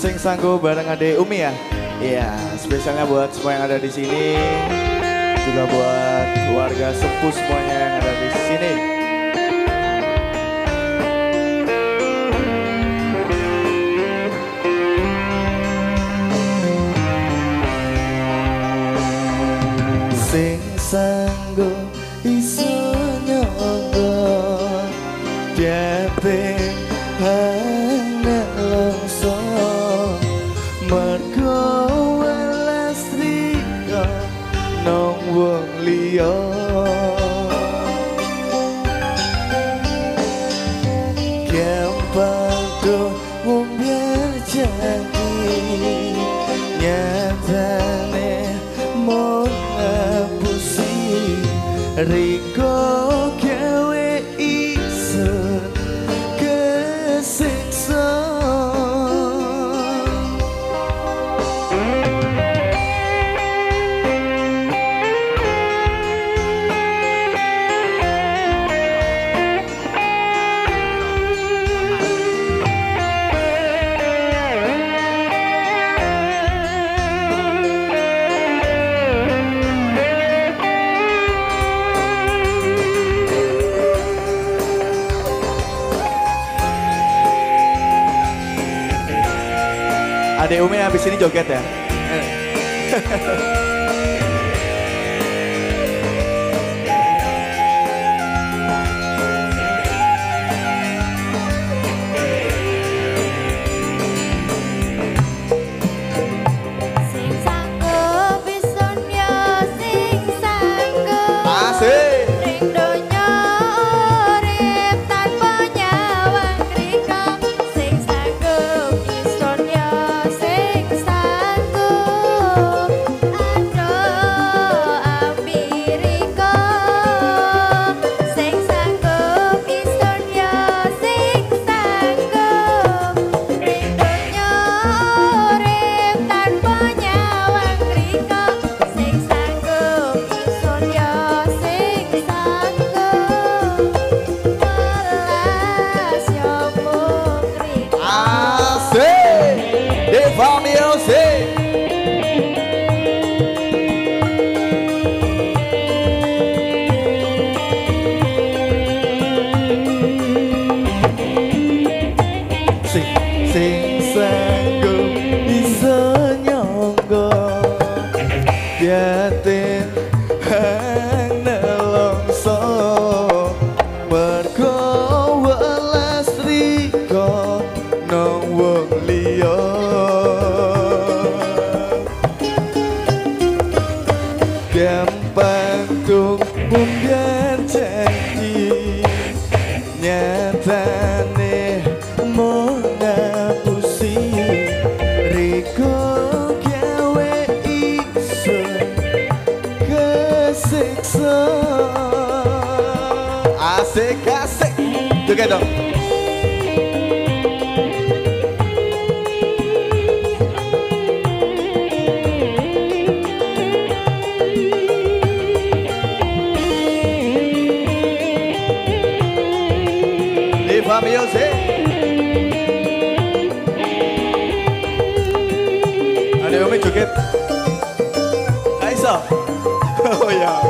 sing sanggup bareng Ade Umi ya. Iya, spesialnya buat semua yang ada di sini. Juga buat keluarga sepuh semuanya yang ada di sini. Sing sanggup padu mumbir janji nyatane mau hapusi rigo. Ade Umi habis ini joget ya? Asik asik. Juga dong. Diva Music. Ada Umi joget? Aisyah Oh ya, apa?